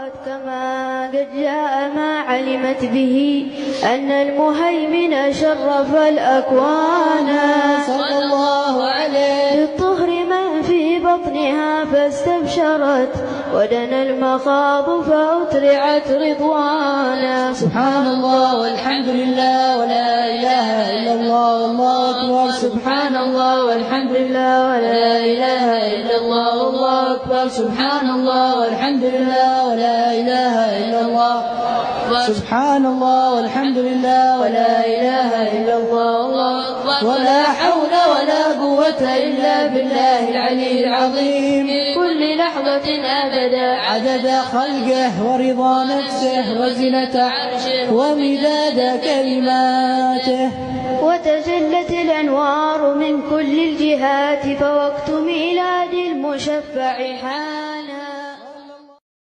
رأت كما قد جاء ما علمت به أن المهيمن شرف الأكوان. صلى الله عليه. بالطهر من في بطنها فاستبشرت ودنا المخاض فأترعت رضوانا سبحان الله والحمد لله. الله أكبر سبحان الله والحمد لله ولا إله إلا الله والله أكبر سبحان الله والحمد لله ولا إله إلا الله سبحان الله والحمد لله ولا إله إلا الله ولا حول ولا قوة إلا بالله العلي العظيم كل لحظة أبدا عدد خلقه ورضا نفسه وزنة عرشه ومداد كلماته. وتجلت الأنوار من كل الجهات فوقت ميلاد المشفع حان